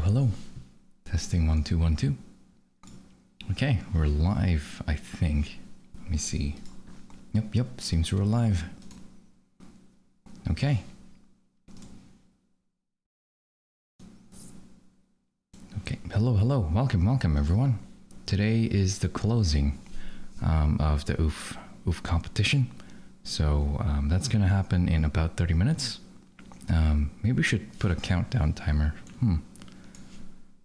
hello. Testing one, two, one, two. Okay, we're live, I think. Let me see. Yep, yep, seems we're live. Okay. Okay, hello, hello. Welcome, welcome, everyone. Today is the closing um, of the OOF, OOF competition. So um, that's going to happen in about 30 minutes. Um, maybe we should put a countdown timer. Hmm.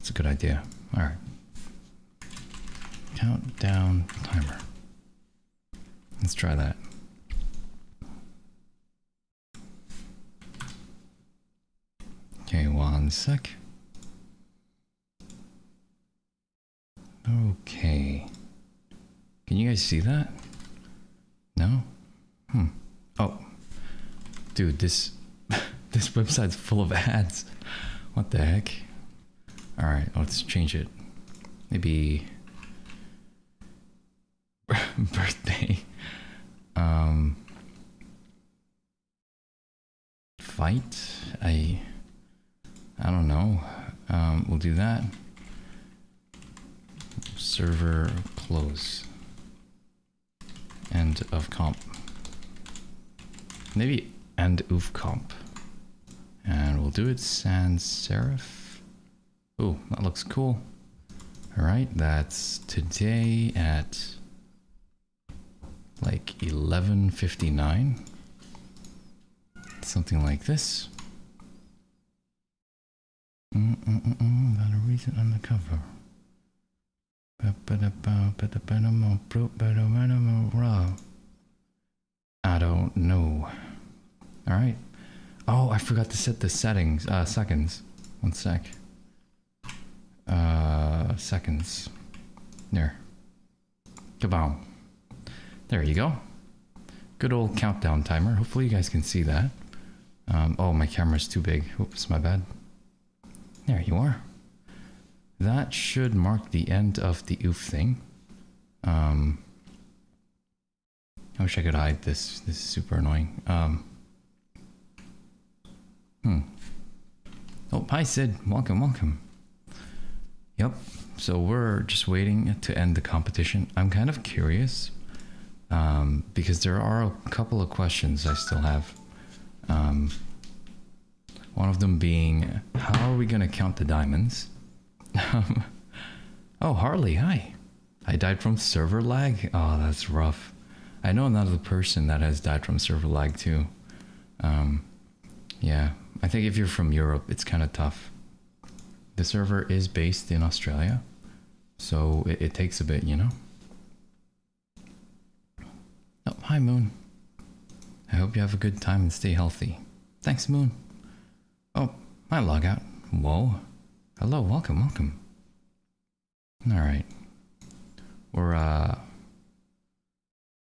That's a good idea. All right. Countdown timer. Let's try that. Okay, one sec. Okay. Can you guys see that? No? Hmm. Oh. Dude, this this website's full of ads. What the heck? Alright, let's change it. Maybe birthday. Um fight? I I don't know. Um we'll do that. Server close. End of comp. Maybe end of comp. And we'll do it sans serif. Oh, that looks cool. Alright, that's today at like 11.59. Something like this. Mm -mm -mm -mm, got a reason on the cover. I don't know. All right. Oh, I forgot to set the settings. Uh, seconds. One sec. Uh, seconds. There. Kaboom. There you go. Good old countdown timer. Hopefully you guys can see that. Um, oh, my camera's too big. Oops, my bad. There you are. That should mark the end of the oof thing. Um, I wish I could hide this. This is super annoying. Um, hmm. Oh, hi Sid. Welcome, welcome. Yep. So we're just waiting to end the competition. I'm kind of curious um, because there are a couple of questions I still have. Um, one of them being, how are we going to count the diamonds? oh, Harley, hi. I died from server lag? Oh, that's rough. I know another person that has died from server lag too. Um, yeah, I think if you're from Europe, it's kind of tough. The server is based in Australia, so it, it takes a bit, you know? Oh, hi, Moon. I hope you have a good time and stay healthy. Thanks, Moon. Oh, my logout. Whoa. Hello, welcome, welcome. All right. We're, uh,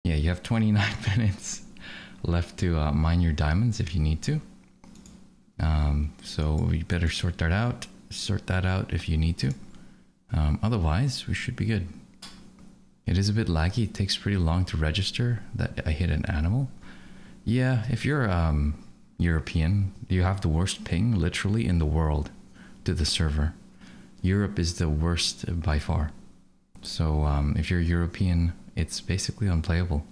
yeah, you have 29 minutes left to uh, mine your diamonds if you need to. Um, so you better sort that out. Sort that out if you need to. Um, otherwise, we should be good. It is a bit laggy. It takes pretty long to register that I hit an animal. Yeah, if you're um, European, you have the worst ping literally in the world to the server. Europe is the worst by far. So um, if you're European, it's basically unplayable.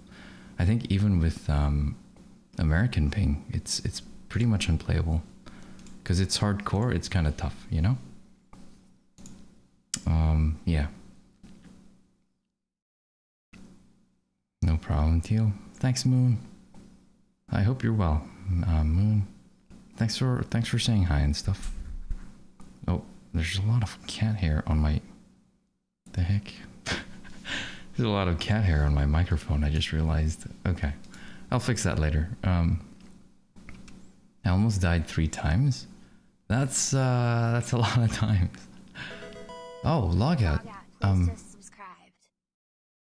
I think even with um, American ping, it's it's pretty much unplayable because it's hardcore. It's kind of tough, you know. Um, yeah. No problem, Teal. Thanks, Moon. I hope you're well, uh, Moon. Thanks for thanks for saying hi and stuff. Oh, there's a lot of cat hair on my. The heck? there's a lot of cat hair on my microphone. I just realized. Okay, I'll fix that later. Um, I almost died three times. That's uh, that's a lot of times. Oh, logout. Um,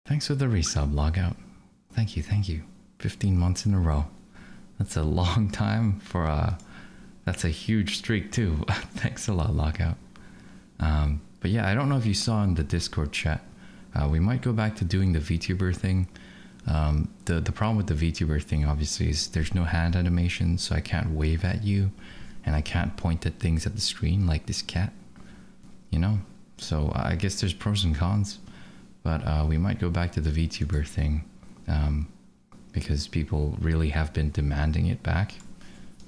thanks for the resub, logout. Thank you, thank you. 15 months in a row. That's a long time for a that's a huge streak too. Thanks a lot, Logout. Um, but yeah, I don't know if you saw in the Discord chat. Uh, we might go back to doing the VTuber thing. Um, the the problem with the VTuber thing, obviously, is there's no hand animation, so I can't wave at you, and I can't point at things at the screen like this cat. you know? So I guess there's pros and cons, but uh, we might go back to the VTuber thing um, because people really have been demanding it back.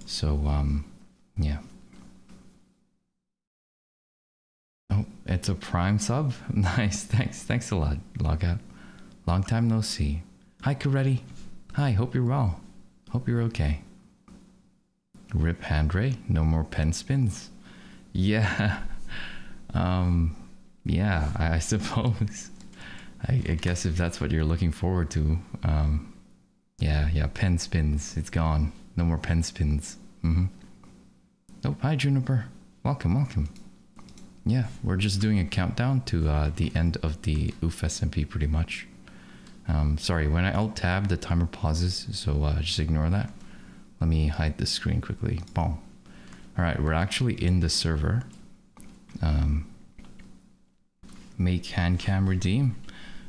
So, um, yeah. Oh, it's a prime sub? Nice, thanks, thanks a lot, Logout. Long time no see. Hi, Coretti. Hi, hope you're well. Hope you're okay. Rip Handray, no more pen spins. Yeah. Um, yeah, I, I suppose. I, I, guess if that's what you're looking forward to. Um, yeah, yeah, pen spins. It's gone. No more pen spins. Mm-hmm. Oh, hi, Juniper. Welcome, welcome. Yeah, we're just doing a countdown to uh, the end of the OOF SMP pretty much. Um, sorry, when I alt tab, the timer pauses, so uh, just ignore that. Let me hide the screen quickly. Boom. All right, we're actually in the server. Um, make hand cam redeem.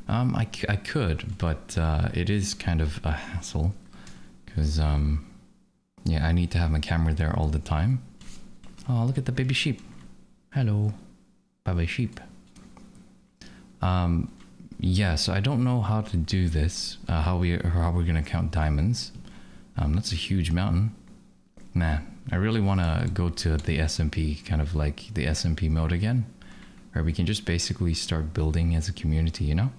Um, I, I could, but uh, it is kind of a hassle because um, yeah, I need to have my camera there all the time. Oh, look at the baby sheep. Hello, baby sheep. Um, yeah, so I don't know how to do this. Uh, how we how we're gonna count diamonds. Um, that's a huge mountain. Man, I really want to go to the SMP, kind of like the SMP mode again, where we can just basically start building as a community, you know?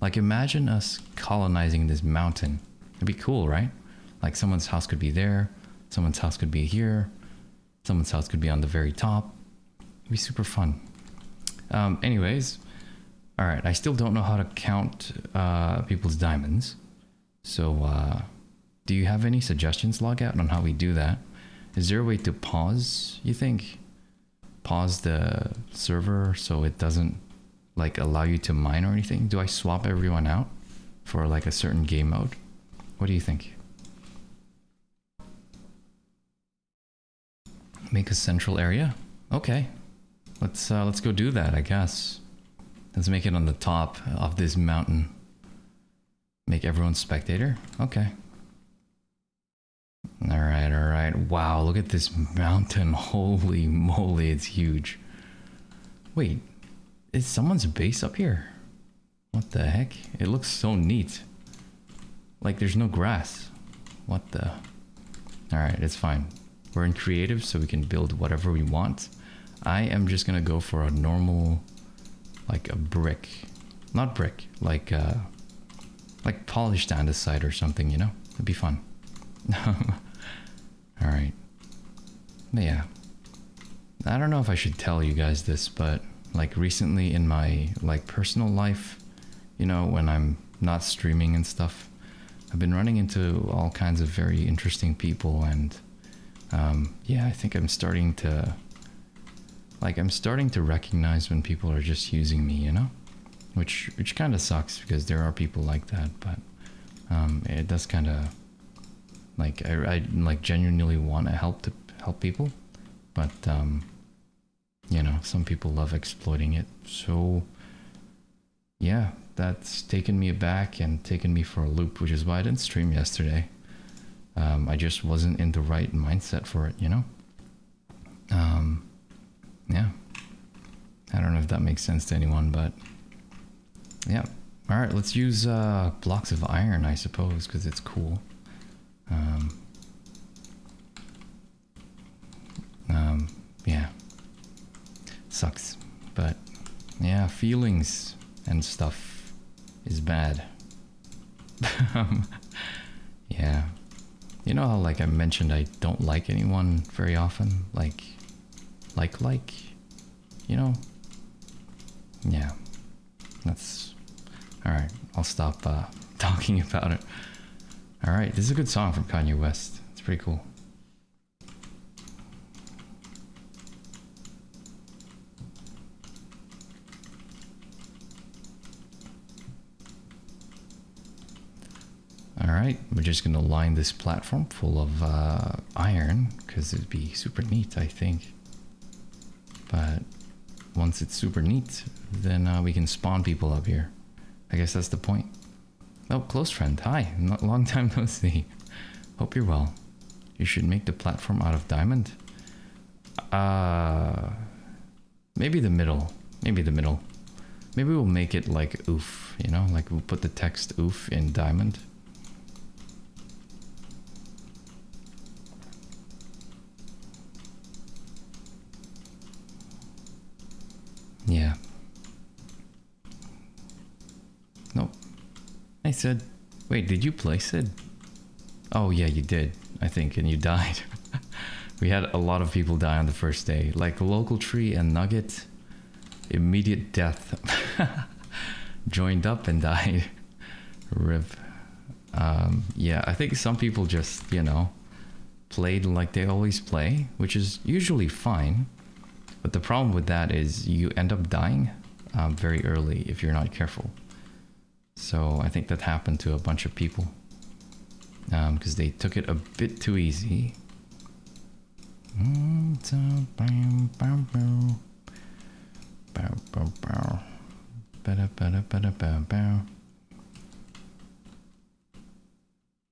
Like imagine us colonizing this mountain. It'd be cool, right? Like someone's house could be there, someone's house could be here, someone's house could be on the very top. It'd be super fun. Um, anyways, all right, I still don't know how to count uh, people's diamonds. So, uh, do you have any suggestions, Logout, on how we do that? Is there a way to pause, you think? Pause the server so it doesn't like allow you to mine or anything? Do I swap everyone out for like a certain game mode? What do you think? Make a central area? Okay. Let's uh, let's go do that, I guess. Let's make it on the top of this mountain. Make everyone spectator? Okay. All right, all right. Wow, look at this mountain. Holy moly, it's huge. Wait, is someone's base up here? What the heck? It looks so neat. Like there's no grass. What the? All right, it's fine. We're in creative, so we can build whatever we want. I am just gonna go for a normal, like a brick, not brick, like uh, like polished andesite or something. You know, it'd be fun. All right. But Yeah. I don't know if I should tell you guys this, but like recently in my like personal life, you know, when I'm not streaming and stuff, I've been running into all kinds of very interesting people and um, yeah, I think I'm starting to like I'm starting to recognize when people are just using me, you know? Which which kind of sucks because there are people like that, but um, it does kind of like I, I like genuinely want to help to help people, but um, you know some people love exploiting it. So yeah, that's taken me aback and taken me for a loop, which is why I didn't stream yesterday. Um, I just wasn't in the right mindset for it, you know. Um, yeah. I don't know if that makes sense to anyone, but yeah. All right, let's use uh, blocks of iron, I suppose, because it's cool. Um, um, yeah. Sucks. But, yeah, feelings and stuff is bad. Yeah. You know how, like, I mentioned I don't like anyone very often? Like, like, like, you know? Yeah. That's. Alright, I'll stop uh, talking about it. Alright, this is a good song from Kanye West. It's pretty cool. Alright, we're just gonna line this platform full of uh, iron, because it'd be super neat, I think. But once it's super neat, then uh, we can spawn people up here. I guess that's the point. Oh, close friend. Hi. Not long time no see. Hope you're well. You should make the platform out of diamond. Uh, maybe the middle. maybe the middle. Maybe we'll make it like oof, you know, like we'll put the text oof in diamond. Yeah. Nope. I said, wait, did you play Sid? Oh yeah, you did, I think, and you died. we had a lot of people die on the first day, like Local Tree and Nugget. Immediate death. Joined up and died. Rip. Um, yeah, I think some people just, you know, played like they always play, which is usually fine. But the problem with that is you end up dying um, very early if you're not careful. So I think that happened to a bunch of people because um, they took it a bit too easy.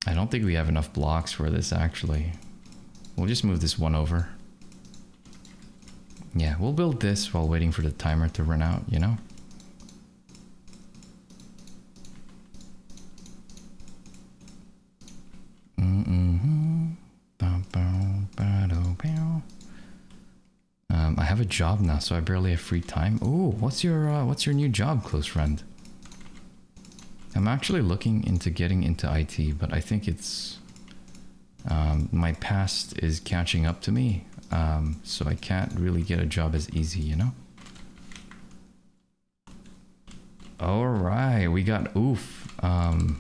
I don't think we have enough blocks for this actually. We'll just move this one over. Yeah, we'll build this while waiting for the timer to run out, you know? A job now, so I barely have free time. Oh, what's your uh, what's your new job, close friend? I'm actually looking into getting into IT, but I think it's um, my past is catching up to me, um, so I can't really get a job as easy, you know. All right, we got oof. Um,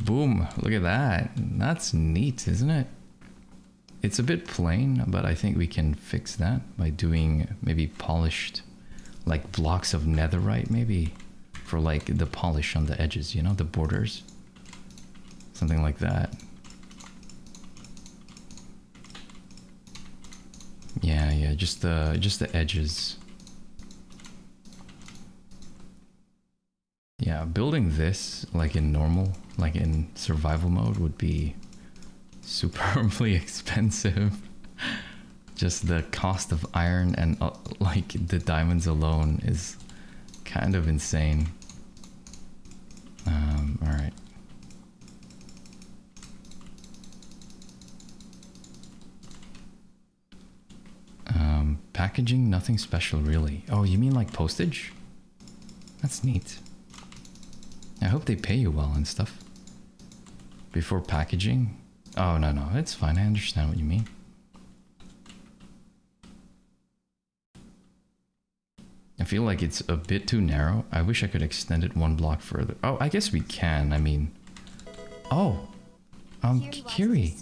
boom! Look at that. That's neat, isn't it? It's a bit plain, but I think we can fix that by doing maybe polished, like blocks of netherite maybe, for like the polish on the edges, you know, the borders. Something like that. Yeah, yeah, just the just the edges. Yeah, building this like in normal, like in survival mode would be superbly expensive. Just the cost of iron and uh, like the diamonds alone is kind of insane. Um, all right. Um, packaging, nothing special really. Oh, you mean like postage? That's neat. I hope they pay you well and stuff. Before packaging, Oh, no, no, it's fine. I understand what you mean. I feel like it's a bit too narrow. I wish I could extend it one block further. Oh, I guess we can. I mean... Oh! Um, Kiri.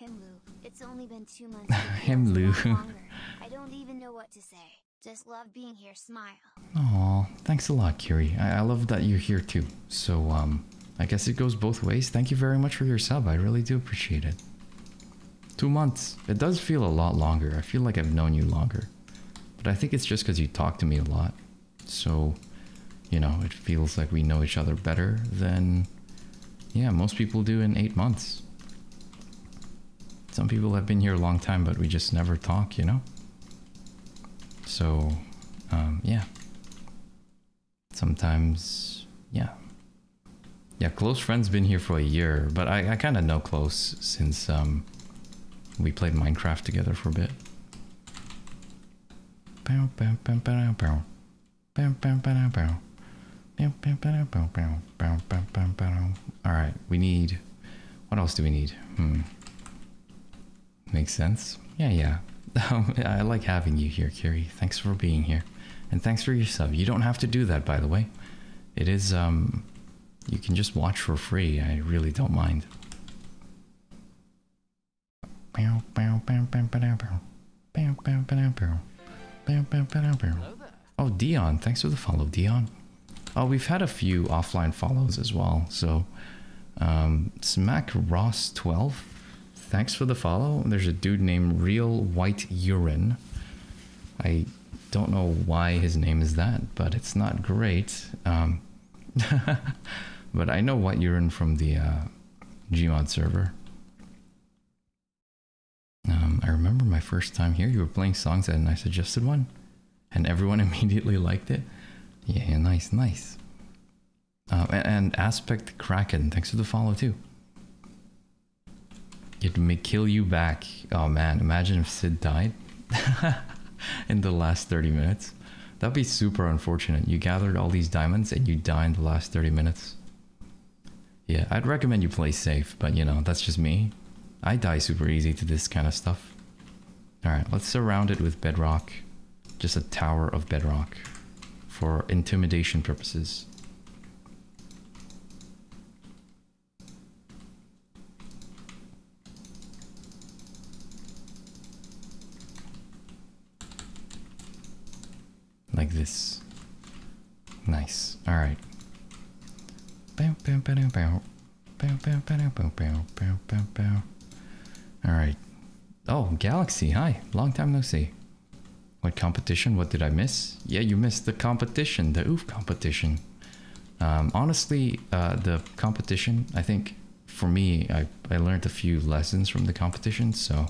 Himlu. It's only been two months. Himlu. I don't even know what to say. Just love being here. Smile. Oh, thanks a lot, Kiri. I, I love that you're here too. So, um, I guess it goes both ways. Thank you very much for your sub. I really do appreciate it. Two months. It does feel a lot longer. I feel like I've known you longer. But I think it's just because you talk to me a lot. So, you know, it feels like we know each other better than, yeah, most people do in eight months. Some people have been here a long time, but we just never talk, you know? So, um, yeah. Sometimes, yeah, yeah, close friend's been here for a year, but I, I kind of know close since um, we played Minecraft together for a bit. All right, we need. What else do we need? Hmm. Makes sense. Yeah, yeah. I like having you here, Kiri. Thanks for being here, and thanks for your sub. You don't have to do that, by the way. It is um you can just watch for free. I really don't mind. Oh, Dion. Thanks for the follow, Dion. Oh, we've had a few offline follows as well. So, um, Smack Ross 12. Thanks for the follow. There's a dude named Real White Urine. I don't know why his name is that, but it's not great. Um, But I know what you're in from the uh, Gmod server. Um, I remember my first time here, you were playing songs and I suggested one, and everyone immediately liked it. Yeah, nice, nice. Uh, and, and Aspect Kraken, thanks for the follow too. It may kill you back. Oh man, imagine if Sid died in the last 30 minutes. That'd be super unfortunate. You gathered all these diamonds and you die in the last 30 minutes. Yeah, I'd recommend you play safe, but you know, that's just me. I die super easy to this kind of stuff. Alright, let's surround it with bedrock. Just a tower of bedrock for intimidation purposes. Like this. Nice. Alright. Alright. Oh, Galaxy, hi. Long time no see. What competition? What did I miss? Yeah, you missed the competition, the OOF competition. Um, honestly, uh, the competition, I think for me, I, I learned a few lessons from the competition, so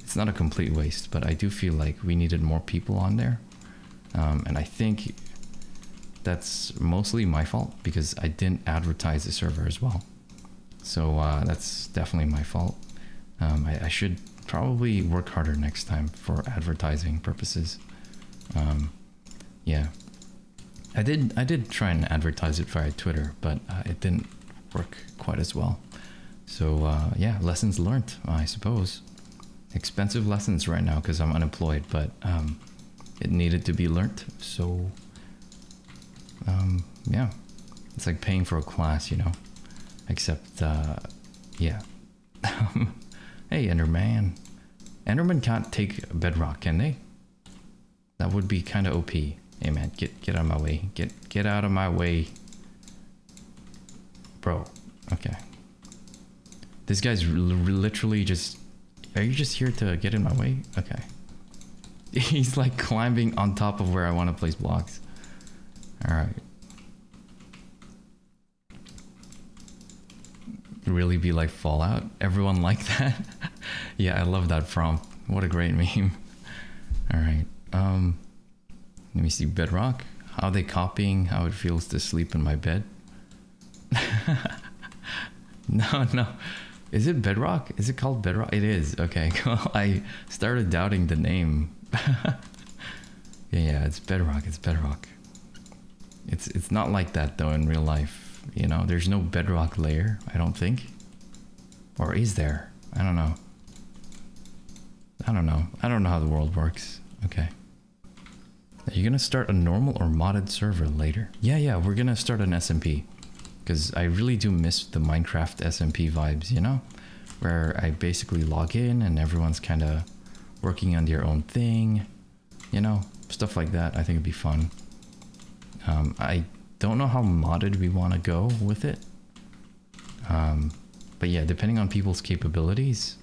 it's not a complete waste, but I do feel like we needed more people on there. Um, and I think that's mostly my fault because I didn't advertise the server as well. So uh, that's definitely my fault. Um, I, I, should probably work harder next time for advertising purposes. Um, yeah, I did. I did try and advertise it via Twitter, but uh, it didn't work quite as well. So uh, yeah, lessons learned, I suppose. Expensive lessons right now because I'm unemployed, but um, it needed to be learnt. So um, yeah, it's like paying for a class, you know. Except, uh, yeah. hey, Enderman. Enderman can't take bedrock, can they? That would be kind of OP. Hey man, get get out of my way. Get get out of my way. Bro, okay. This guy's literally just... Are you just here to get in my way? Okay. He's like climbing on top of where I want to place blocks. Alright. Really be like Fallout? Everyone like that? yeah, I love that prompt. What a great meme. Alright. Um let me see bedrock. How they copying how it feels to sleep in my bed? no, no. Is it bedrock? Is it called bedrock? It is. Okay, Well, I started doubting the name. yeah, yeah, it's bedrock. It's bedrock. It's it's not like that though in real life. You know, there's no bedrock layer, I don't think. Or is there? I don't know. I don't know. I don't know how the world works. Okay. Are you gonna start a normal or modded server later? Yeah, yeah, we're gonna start an SMP. Because I really do miss the Minecraft SMP vibes, you know? Where I basically log in and everyone's kind of working on their own thing. You know, stuff like that. I think it'd be fun. Um, I don't know how modded we want to go with it. Um, but yeah, depending on people's capabilities.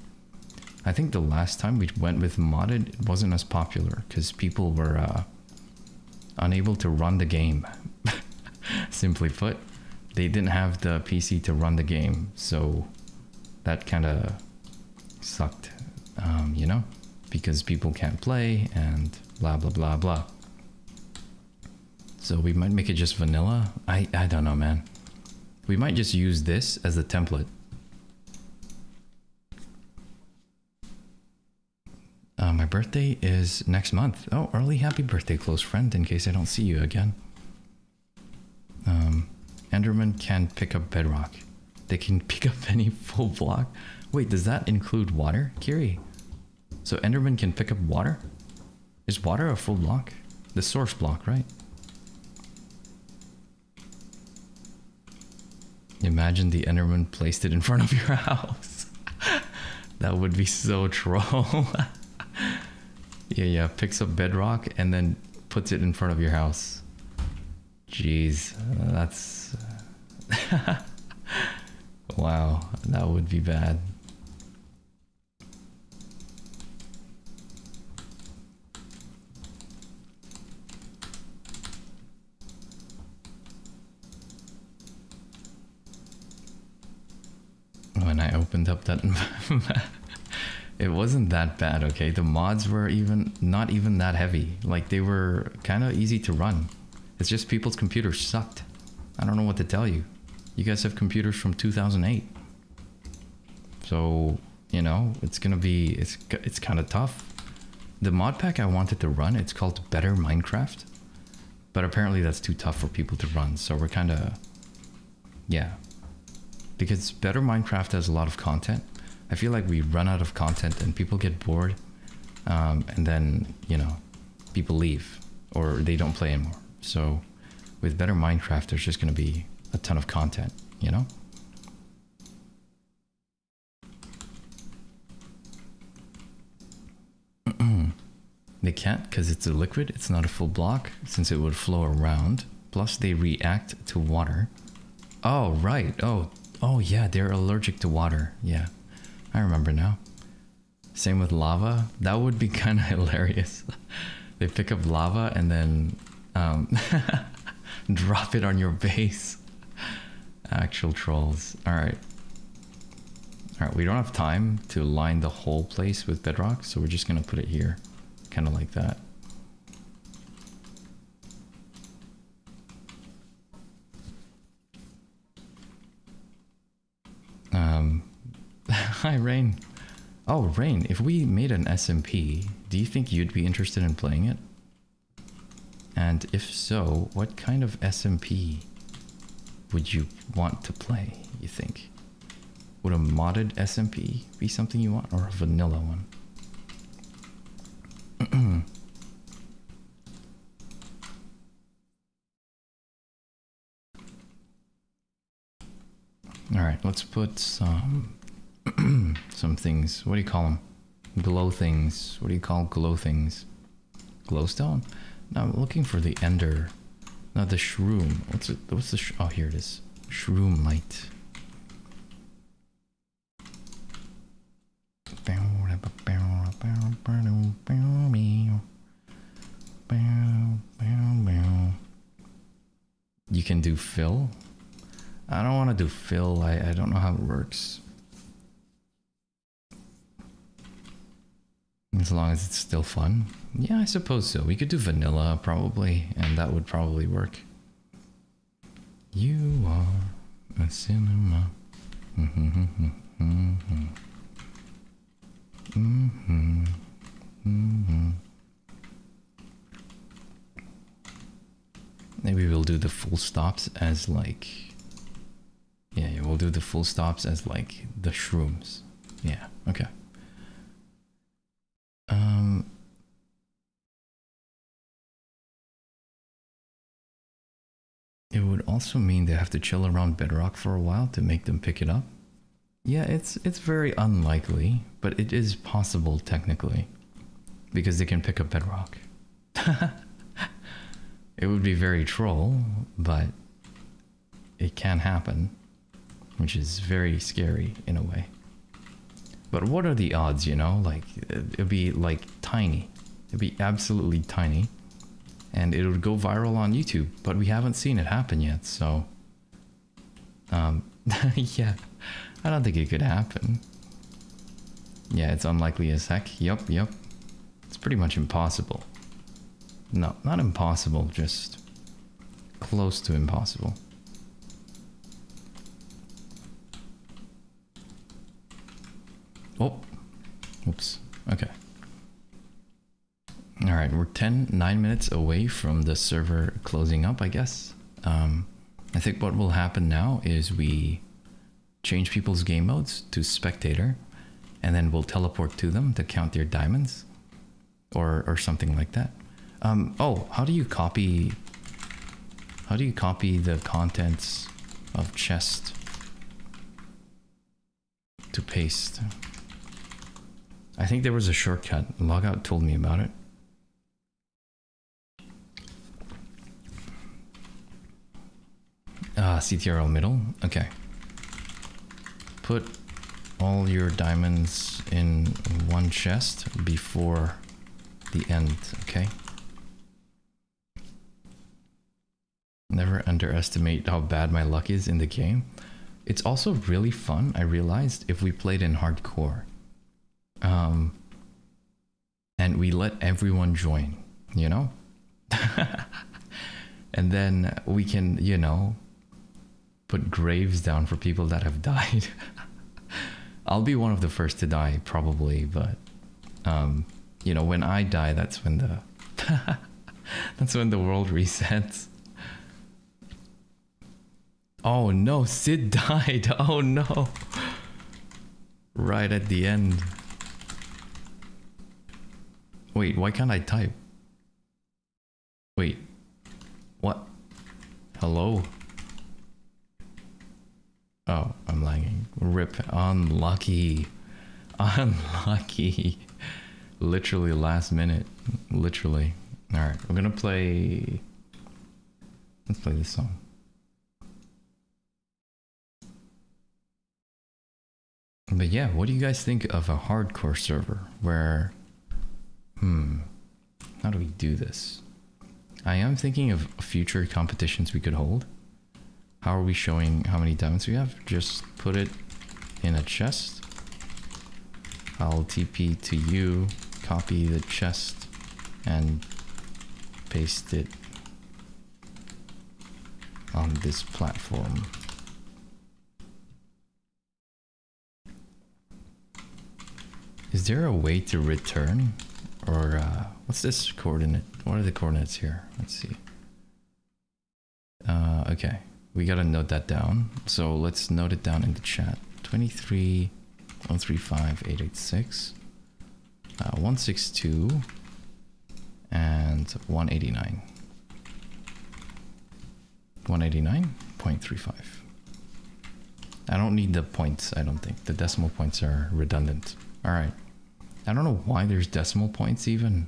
I think the last time we went with modded, it wasn't as popular because people were uh, unable to run the game. Simply put, they didn't have the PC to run the game, so that kind of sucked, um, you know, because people can't play and blah blah blah blah. So we might make it just vanilla. I, I don't know, man. We might just use this as the template. Uh, my birthday is next month. Oh, early happy birthday, close friend, in case I don't see you again. Um, Enderman can pick up bedrock. They can pick up any full block. Wait, does that include water? Kiri. So Enderman can pick up water? Is water a full block? The source block, right? Imagine the Enderman placed it in front of your house. that would be so troll. yeah, yeah, picks up bedrock and then puts it in front of your house. Jeez, that's... wow, that would be bad. Up that it wasn't that bad, okay? The mods were even not even that heavy. Like they were kind of easy to run. It's just people's computers sucked. I don't know what to tell you. You guys have computers from 2008. So, you know, it's to be it's it's kind of tough. The mod pack I wanted to run, it's called Better Minecraft. But apparently that's too tough for people to run. So we're kind of yeah. Because Better Minecraft has a lot of content I feel like we run out of content and people get bored, um, and then you know, people leave or they don't play anymore. So, with better Minecraft, there's just going to be a ton of content. You know. they can't because it's a liquid. It's not a full block since it would flow around. Plus, they react to water. Oh right. Oh oh yeah. They're allergic to water. Yeah. I remember now. Same with lava. That would be kind of hilarious. they pick up lava and then um, drop it on your base. Actual trolls. All right. All right, we don't have time to line the whole place with bedrock, so we're just going to put it here. Kind of like that. Um, Hi, Rain. Oh, Rain, if we made an SMP, do you think you'd be interested in playing it? And if so, what kind of SMP would you want to play, you think? Would a modded SMP be something you want, or a vanilla one? Alright, let's put some some things. What do you call them? Glow things. What do you call glow things? Glowstone? No, I'm looking for the ender. No, the shroom. What's it? What's the? oh, here it is. Shroom light. You can do fill. I don't want to do fill. I, I don't know how it works. As long as it's still fun. Yeah, I suppose so. We could do vanilla probably, and that would probably work. You are a cinema. Mm-hmm. Mm-hmm. Mm-hmm. Mm-hmm. Maybe we'll do the full stops as like... We'll do the full stops as like the shrooms. Yeah, okay. Um, it would also mean they have to chill around bedrock for a while to make them pick it up. Yeah, it's it's very unlikely, but it is possible technically because they can pick up bedrock. it would be very troll, but it can happen, which is very scary in a way. But what are the odds, you know? Like, it'd be like tiny. It'd be absolutely tiny. And it would go viral on YouTube, but we haven't seen it happen yet, so. Um, yeah, I don't think it could happen. Yeah, it's unlikely as heck. Yup, yup. It's pretty much impossible. No, not impossible, just close to impossible. Oh, oops. Okay. All right, we're 10, 9 minutes away from the server closing up, I guess. Um, I think what will happen now is we change people's game modes to spectator, and then we'll teleport to them to count their diamonds, or, or something like that. Um, oh, how do you copy... How do you copy the contents of chest to paste? I think there was a shortcut. Logout told me about it. Ah, CTRL middle. Okay. Put all your diamonds in one chest before the end, okay? Never underestimate how bad my luck is in the game. It's also really fun, I realized, if we played in hardcore. Um, and we let everyone join, you know? and then we can, you know, put graves down for people that have died. I'll be one of the first to die, probably, but um, you know, when I die, that's when the that's when the world resets. Oh no, Sid died. Oh no. Right at the end. Wait, why can't I type? Wait. What? Hello? Oh, I'm lagging. Rip. Unlucky. Unlucky. Literally last minute. Literally. Alright, we're gonna play. Let's play this song. But yeah, what do you guys think of a hardcore server where. Hmm. How do we do this? I am thinking of future competitions we could hold. How are we showing how many diamonds we have? Just put it in a chest. I'll TP to you, copy the chest, and paste it on this platform. Is there a way to return? Or uh, what's this coordinate? What are the coordinates here? Let's see. Uh, okay, we gotta note that down. So let's note it down in the chat. 23 135 886 uh, 162 and 189 189.35 I don't need the points I don't think the decimal points are redundant all right I don't know why there's decimal points even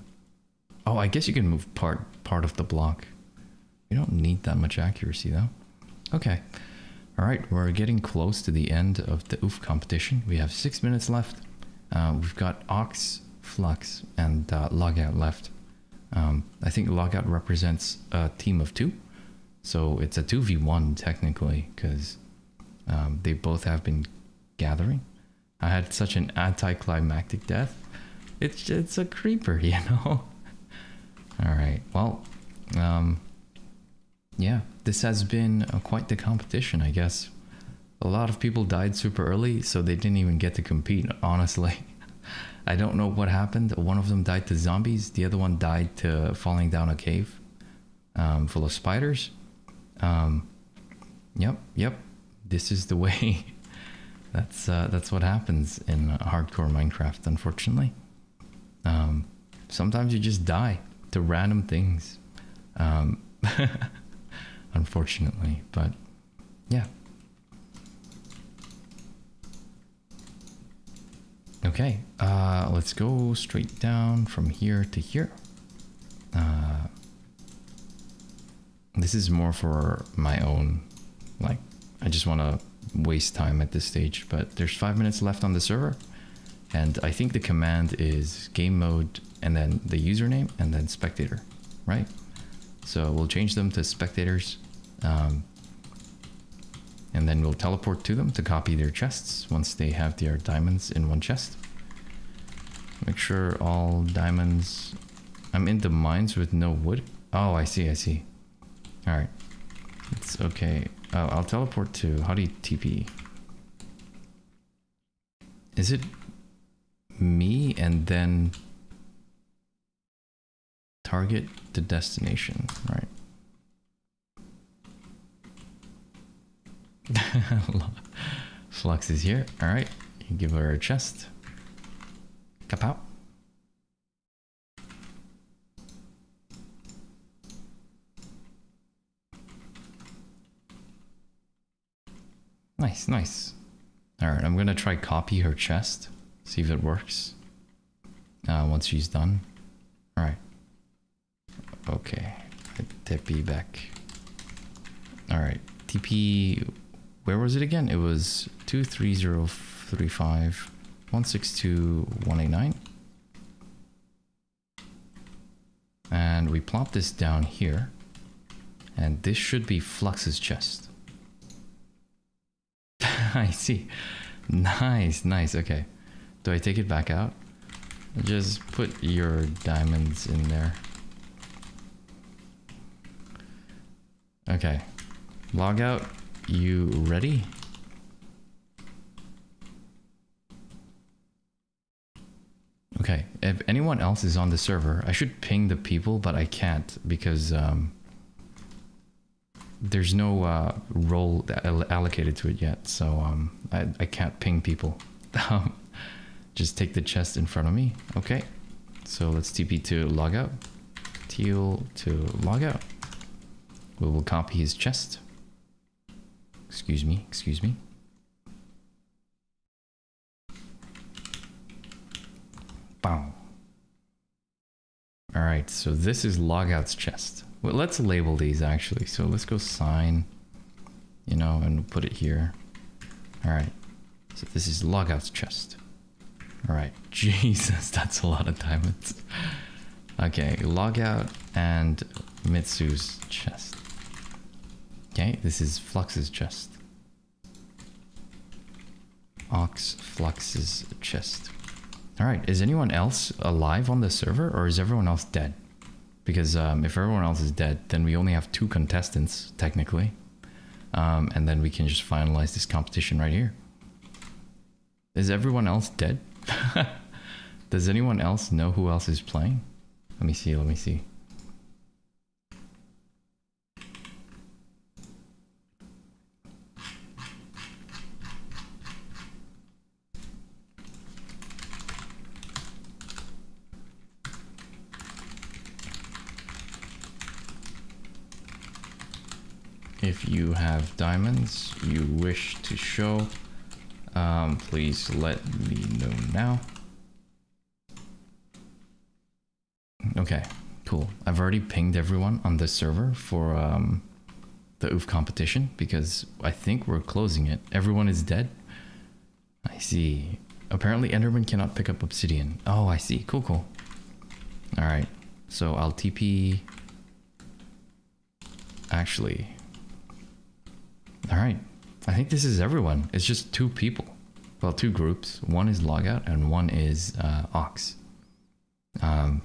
oh I guess you can move part part of the block you don't need that much accuracy though okay all right, we're getting close to the end of the OOF competition. We have six minutes left. Uh, we've got Ox, Flux, and uh, Logout left. Um, I think Logout represents a team of two. So it's a 2v1 technically, because um, they both have been gathering. I had such an anticlimactic death. It's, it's a creeper, you know? All right, well, um, yeah, this has been uh, quite the competition, I guess. A lot of people died super early, so they didn't even get to compete, honestly. I don't know what happened. One of them died to zombies, the other one died to falling down a cave um, full of spiders. Um, yep, yep. This is the way. that's uh, that's what happens in hardcore Minecraft, unfortunately. Um, sometimes you just die to random things. Um, unfortunately. But yeah. Okay, uh, let's go straight down from here to here. Uh, this is more for my own, like, I just want to waste time at this stage, but there's five minutes left on the server. And I think the command is game mode and then the username and then spectator, right? So we'll change them to spectators um, and then we'll teleport to them to copy their chests once they have their diamonds in one chest. Make sure all diamonds... I'm in the mines with no wood. Oh, I see, I see. Alright. It's okay. Oh, I'll teleport to... How do you TP? Is it me and then target the destination, right? Flux is here. All right, you give her a chest. Kapow. Nice, nice. All right, I'm gonna try copy her chest, see if it works. Uh, once she's done. All right. Okay, TP back. All right, TP where was it again? It was 23035 162 189. And we plop this down here. And this should be Flux's chest. I see. Nice, nice. Okay. Do I take it back out? Just put your diamonds in there. Okay. Logout. You ready? Okay, if anyone else is on the server, I should ping the people, but I can't because um, there's no uh, role allocated to it yet, so um, I, I can't ping people. Just take the chest in front of me. Okay, so let's TP to Logout. Teal to log out. We will copy his chest. Excuse me, excuse me. Bow. All right, so this is logout's chest. Well, let's label these actually. So let's go sign, you know, and put it here. All right, so this is logout's chest. Right, Jesus, that's a lot of diamonds. Okay, logout and Mitsu's chest. Okay, this is Flux's chest. Ox Flux's chest. Alright, is anyone else alive on the server or is everyone else dead? Because um, if everyone else is dead, then we only have two contestants, technically. Um, and then we can just finalize this competition right here. Is everyone else dead? Does anyone else know who else is playing? Let me see, let me see. If you have diamonds you wish to show, um, please let me know now. Okay, cool. I've already pinged everyone on this server for um, the OOF competition because I think we're closing it. Everyone is dead. I see. Apparently Enderman cannot pick up obsidian. Oh, I see. Cool, cool. Alright. So I'll TP... Actually, all right. I think this is everyone. It's just two people. Well, two groups. One is logout and one is uh, ox. Um,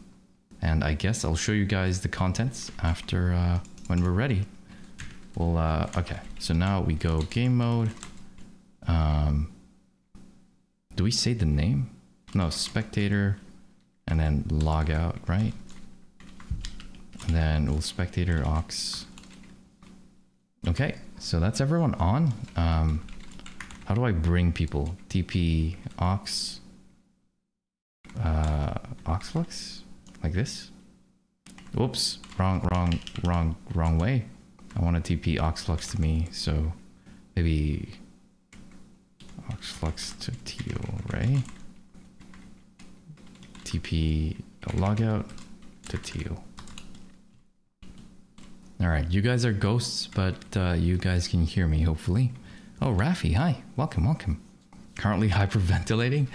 and I guess I'll show you guys the contents after uh, when we're ready. Well, uh, okay. So now we go game mode. Um, do we say the name? No, spectator, and then logout, right? And then we'll spectator ox. Okay, so that's everyone on. Um, how do I bring people? TP Ox, uh, Oxflux, like this. Whoops, wrong, wrong, wrong, wrong way. I want to TP Oxflux to me, so maybe Oxflux to Teal Ray. TP logout to Teal. Alright, you guys are ghosts, but uh, you guys can hear me, hopefully. Oh, Rafi, hi. Welcome, welcome. Currently hyperventilating?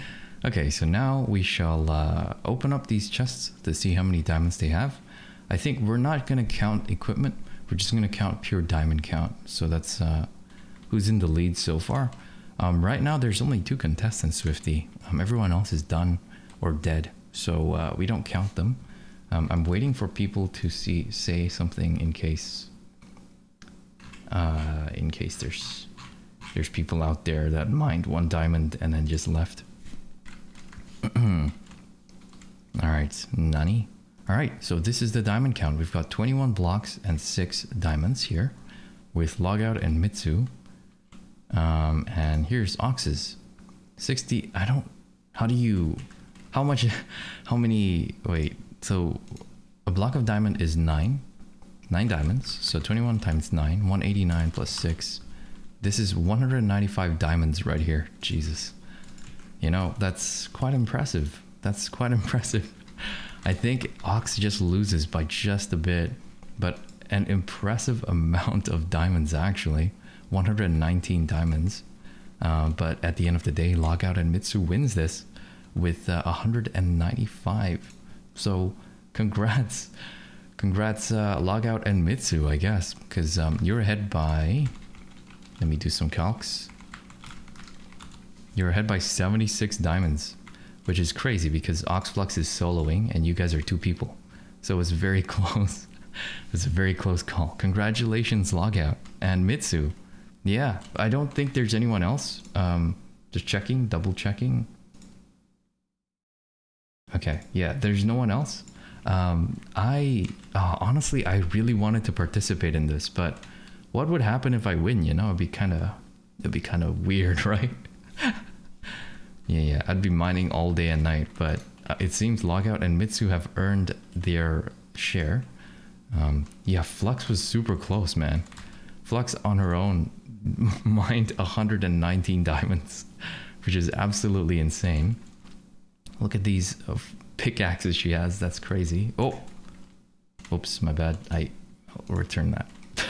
Okay, so now we shall uh, open up these chests to see how many diamonds they have. I think we're not going to count equipment. We're just going to count pure diamond count. So that's uh, who's in the lead so far. Um, right now, there's only two contestants, Swifty. Um, everyone else is done or dead. So uh, we don't count them. Um, I'm waiting for people to see say something in case uh, in case there's there's people out there that mined one diamond and then just left. All right, Nani. All right, so this is the diamond count. We've got 21 blocks and six diamonds here with Logout and Mitsu. Um, and here's Oxes. 60, I don't, how do you, how much, how many, wait, so a block of diamond is nine, nine diamonds. So 21 times nine, 189 plus six. This is 195 diamonds right here. Jesus. You know, that's quite impressive. That's quite impressive. I think Ox just loses by just a bit, but an impressive amount of diamonds actually. 119 diamonds. Uh, but at the end of the day, Logout and Mitsu wins this with uh, 195. So congrats. Congrats, uh, Logout and Mitsu, I guess, because um, you're ahead by. Let me do some calcs. You're ahead by 76 diamonds, which is crazy because Oxflux is soloing and you guys are two people. So it's very close. it's a very close call. Congratulations, Logout. And Mitsu. Yeah, I don't think there's anyone else. Um, just checking, double checking. Okay, yeah, there's no one else. Um, I uh, honestly, I really wanted to participate in this, but what would happen if I win? You know, it'd be kind of, it'd be kind of weird, right? yeah, yeah, I'd be mining all day and night, but uh, it seems Logout and Mitsu have earned their share. Um, yeah, Flux was super close, man. Flux on her own mined 119 diamonds, which is absolutely insane. Look at these uh, pickaxes she has. That's crazy. Oh, oops, my bad. I return that.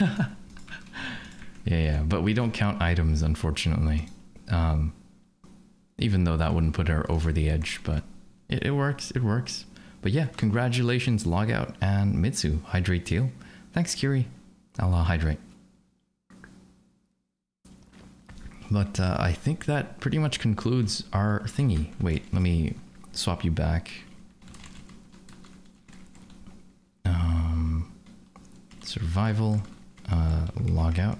yeah, yeah, but we don't count items, unfortunately. Um, even though that wouldn't put her over the edge, but it, it works. It works. But yeah, congratulations, Logout and Mitsu. Hydrate Teal. Thanks, Kiri. I'll uh, hydrate. But uh, I think that pretty much concludes our thingy. Wait, let me swap you back. Um, survival, uh, Logout.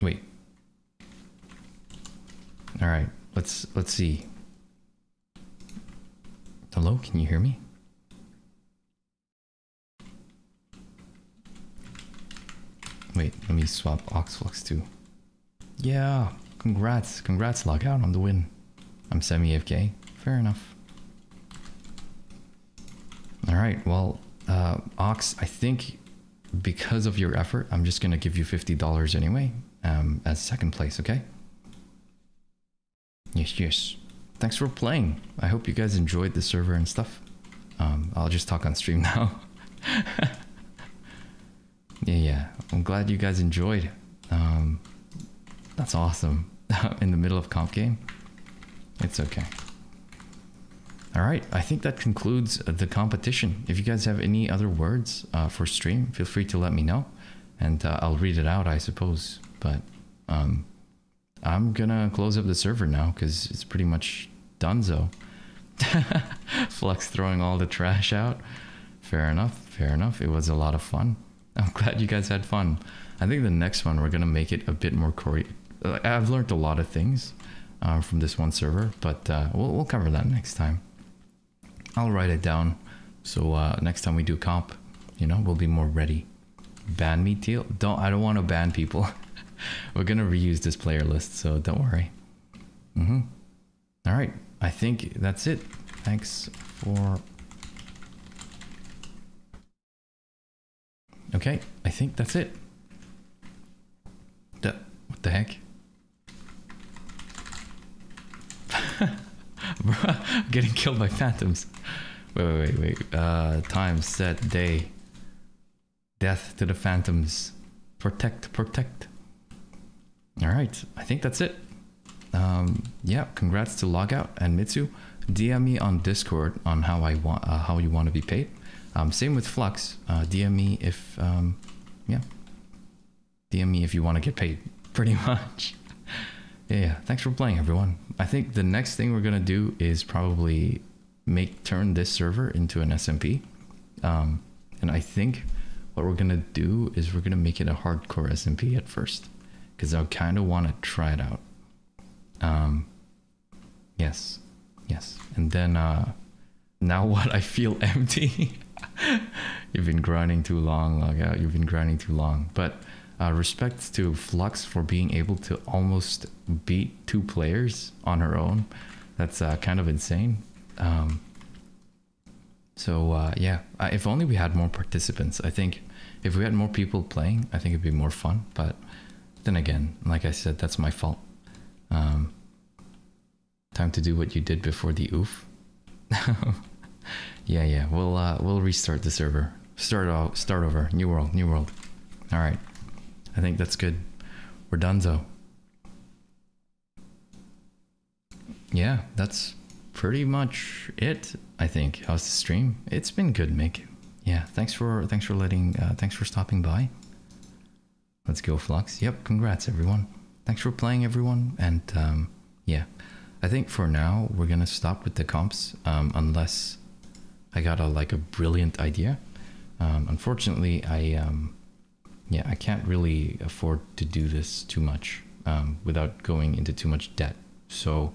Wait. All right, let's let's see. Hello, can you hear me? Wait, let me swap Oxflux too. Yeah, congrats, congrats, Logout on the win. I'm semi AFK. Fair enough. All right, well, uh, Ox, I think because of your effort, I'm just gonna give you fifty dollars anyway, um, as second place. Okay. Yes, yes. Thanks for playing. I hope you guys enjoyed the server and stuff. Um, I'll just talk on stream now. yeah, yeah. I'm glad you guys enjoyed. Um, that's awesome. In the middle of comp game. It's okay. All right, I think that concludes the competition. If you guys have any other words uh, for stream, feel free to let me know, and uh, I'll read it out, I suppose. But um, I'm gonna close up the server now because it's pretty much donezo. Flux throwing all the trash out. Fair enough, fair enough. It was a lot of fun. I'm glad you guys had fun. I think the next one we're gonna make it a bit more core. I've learned a lot of things uh, from this one server, but uh, we'll, we'll cover that next time. I'll write it down so uh, next time we do comp, you know, we'll be more ready. Ban me, Teal? Don't I don't want to ban people. We're gonna reuse this player list, so don't worry. Mm-hmm. All right, I think that's it. Thanks for. Okay, I think that's it. The, what the heck? Getting killed by phantoms. Wait, wait, wait, wait. Uh, time, set, day. Death to the phantoms. Protect, protect. All right, I think that's it. Um, yeah, congrats to Logout and Mitsu. DM me on Discord on how I want, uh, how you want to be paid. Um, same with Flux. Uh, DM me if, um, yeah. DM me if you want to get paid. Pretty much. Yeah. Thanks for playing, everyone. I think the next thing we're gonna do is probably make turn this server into an SMP. Um, and I think what we're gonna do is we're gonna make it a hardcore SMP at first because I kind of want to try it out. Um, yes, yes, and then uh, now what? I feel empty. You've been grinding too long, Logout. You've been grinding too long. But uh, respect to Flux for being able to almost beat two players on her own. That's uh, kind of insane. Um, so uh, yeah, if only we had more participants. I think if we had more people playing, I think it'd be more fun. But then again, like I said, that's my fault. Um, time to do what you did before the oof. yeah, yeah. We'll uh, we'll restart the server. Start off, start over. New world, new world. All right. I think that's good. We're done donezo. Yeah, that's pretty much it. I think. How's the stream? It's been good, Mick. Yeah, thanks for thanks for letting uh, thanks for stopping by. Let's go, Flux. Yep, congrats, everyone. Thanks for playing, everyone. And um, yeah, I think for now we're gonna stop with the comps um, unless I got a like a brilliant idea. Um, unfortunately, I um, yeah I can't really afford to do this too much um, without going into too much debt. So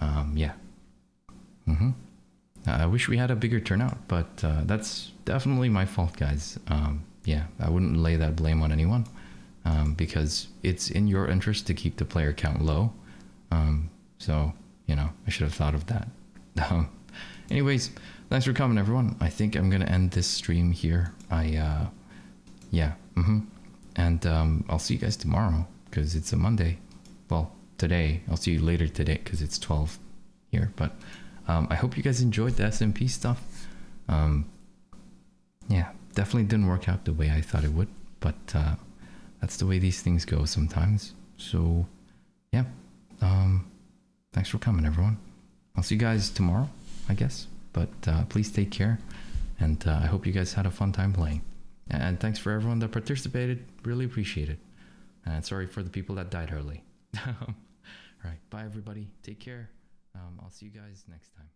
um, yeah. Mm-hmm. I wish we had a bigger turnout, but uh, that's definitely my fault, guys. Um, yeah, I wouldn't lay that blame on anyone um, because it's in your interest to keep the player count low. Um, so, you know, I should have thought of that. Um, anyways, thanks for coming, everyone. I think I'm going to end this stream here. I, uh, yeah, mm-hmm. And um, I'll see you guys tomorrow because it's a Monday. Well, today. I'll see you later today because it's 12 here. But um, I hope you guys enjoyed the SMP stuff. Um, yeah, definitely didn't work out the way I thought it would, but uh, that's the way these things go sometimes. So, yeah. Um, thanks for coming, everyone. I'll see you guys tomorrow, I guess. But uh, please take care, and uh, I hope you guys had a fun time playing. And thanks for everyone that participated. Really appreciate it. And sorry for the people that died early. All right, bye everybody. Take care. Um, I'll see you guys next time.